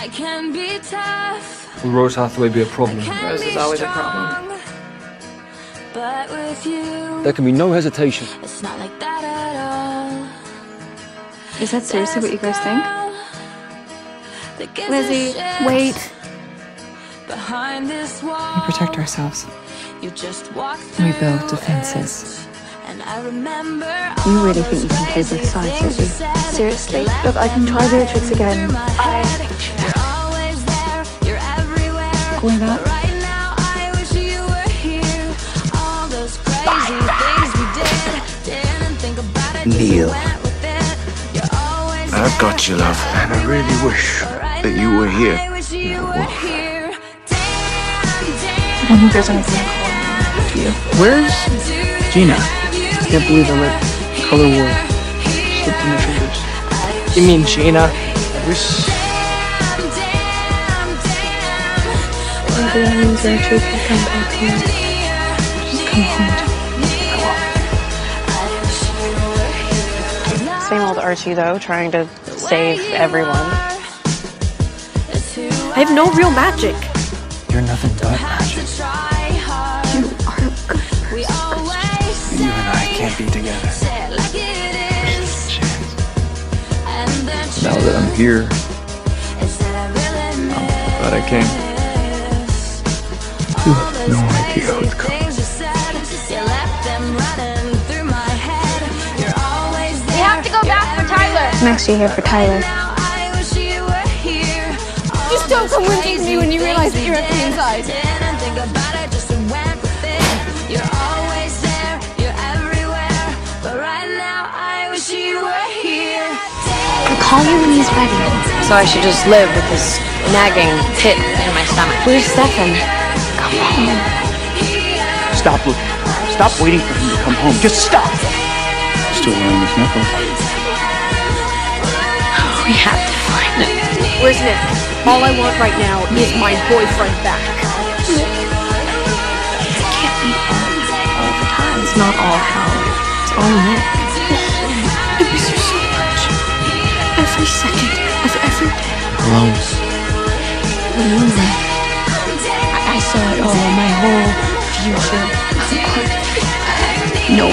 I can be tough. Will Rose Hathaway be a problem? Rose is always a problem. But with you, There can be no hesitation. it's not like that at all. Is that seriously what you guys think? think? Lizzie, wait. Behind this wall, We protect ourselves. you just walk We build defenses. It. And I remember You really think you can play both sides, things don't you? Seriously? You Look, I can try running Beatrix again. through my I- head. You're always there, you're everywhere. Going up. But right now, I wish you were here. All those crazy things we did, didn't think about it, Neil. went with it. You're always I've got you, love, and I really wish that you were here. I wish you were here. Damn, damn. When you guys aren't gonna call me. Where's Gina? I can't believe I let color war slip through my fingers. You mean Gina? I wish Maybe that means Gertrude can come back home. Just come home. Same old Archie though, trying to save everyone. I have no real magic. You're nothing but magic. Can't be together. Now that I'm here, I'm glad I came. You have no idea what's coming. We have to go back for Tyler. I'm actually here for Tyler. Just don't come winking to me when you realize that you're at the inside. Wish you were here. I'll call you when he's ready. So I should just live with this nagging pit in my stomach. Where's Stefan? Stop looking. Stop waiting for him to come home. Just stop. Still wearing his necklace. We have to find him. Where's Nick? All I want right now is my boyfriend back. Nick. It can't be all the time. It's not all hell. It's all Nick miss so much. Every second of every day. Alone. Alone. I, I saw it all, my whole future. No